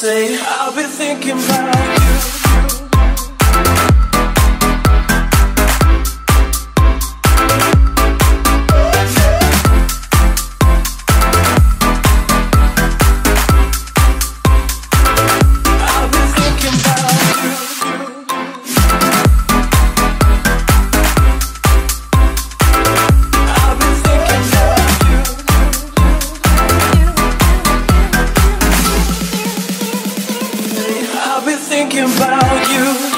say I've been thinking about thinking about you.